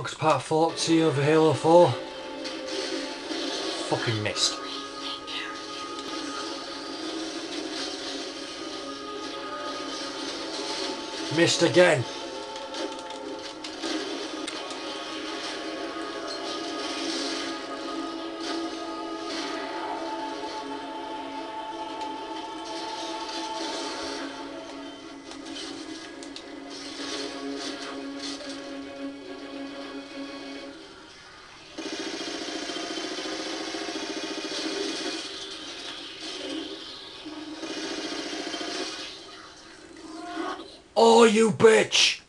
To part 40 of Halo 4. Fucking missed. Missed again. Oh, you bitch!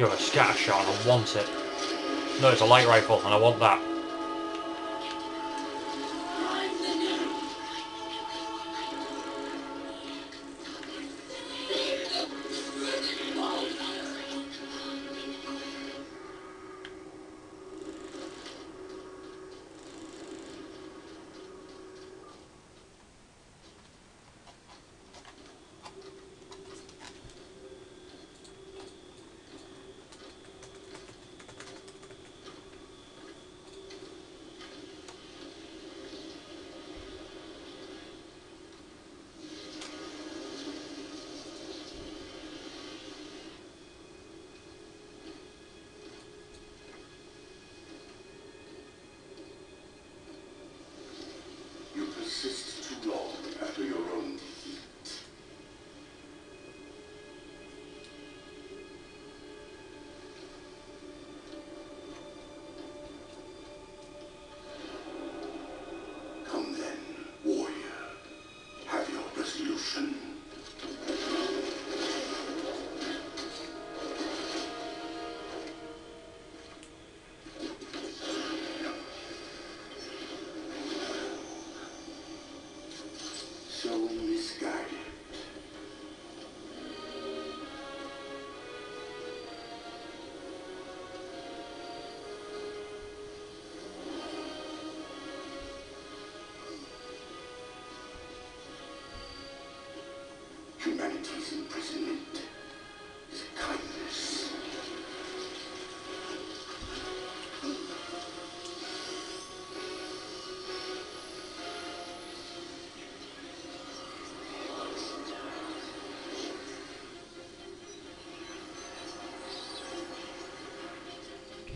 You're a scatter shot and I want it. No, it's a light rifle and I want that. So misguided. Humanity's imprisonment is kindness.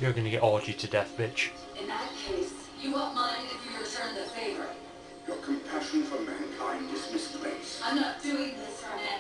You're gonna get orgied to death, bitch. In that case, you won't mind if you return the favor. Your compassion for mankind is misplaced. I'm not doing this for mankind.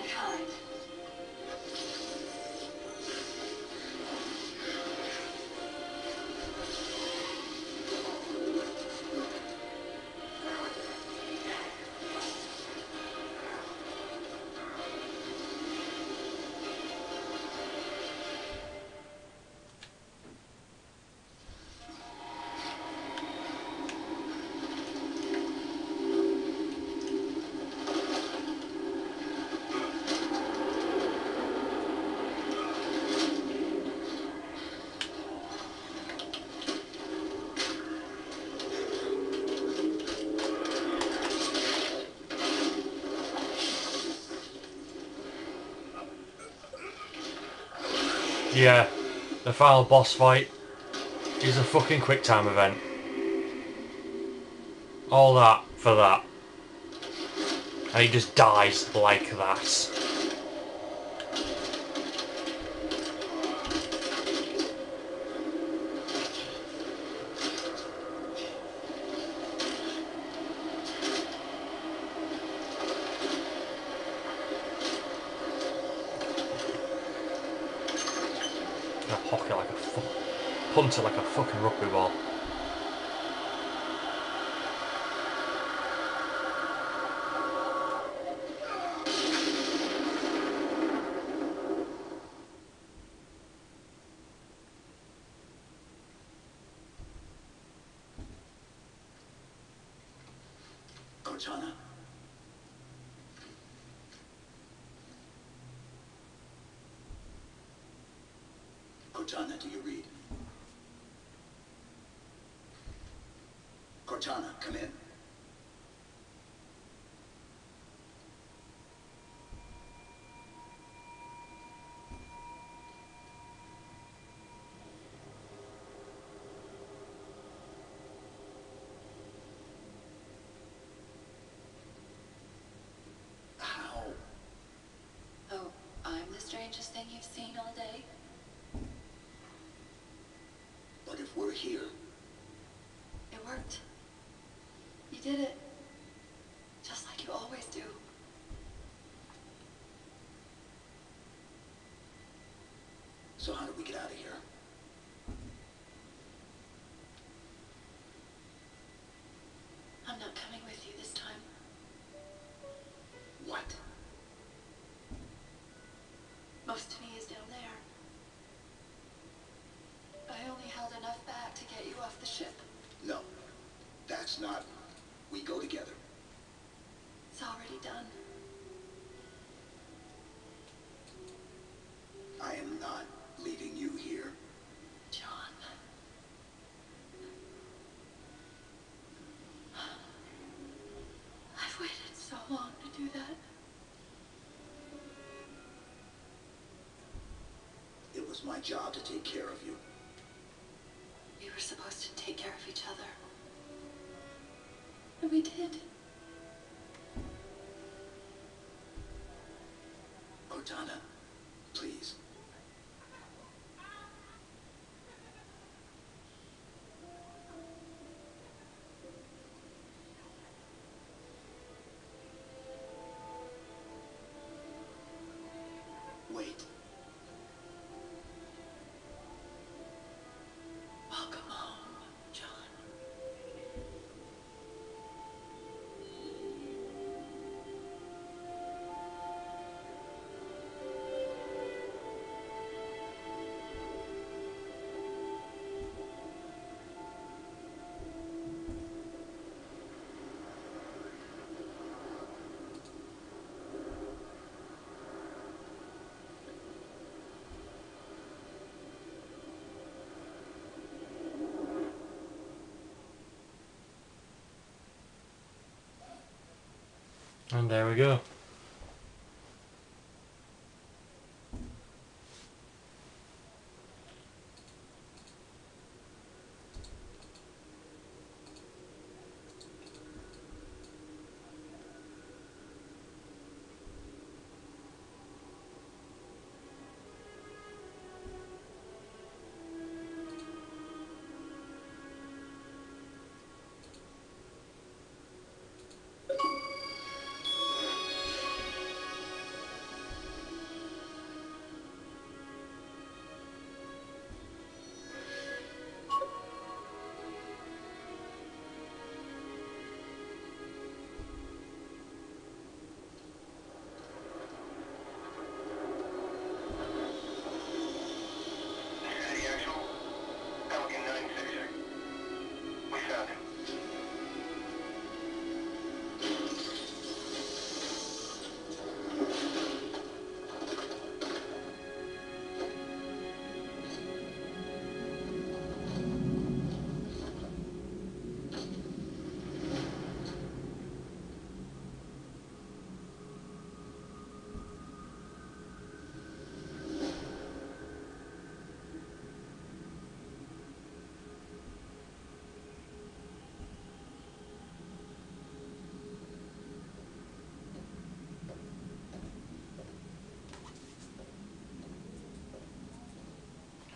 Yeah, the final boss fight is a fucking quick time event. All that for that. And he just dies like that. Gonna hock it like a punt it like a fucking rugby ball. Cortana. Cortana, do you read? Cortana, come in. How? Oh, I'm the strangest thing you've seen all day? But if we're here, It worked. You did it. Just like you always do. so how do we get out of here? I'm not coming with you this time. What? Most of me is down there. I only held enough back to get you off the ship. No, that's not. We go together. It's already done. I am not leaving you here. John. I've waited so long to do that. It was my job to take care of you. We were supposed to take care of each other. And we did. Cortana, And there we go.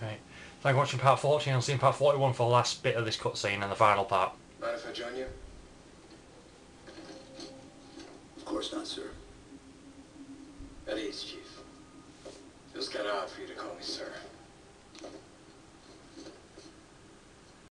Right. Thank you for watching part 40 and seeing part 41 for the last bit of this cutscene and the final part. Mind if I join you? Of course not, sir. At ease, Chief. Feels kind of odd for you to call me sir.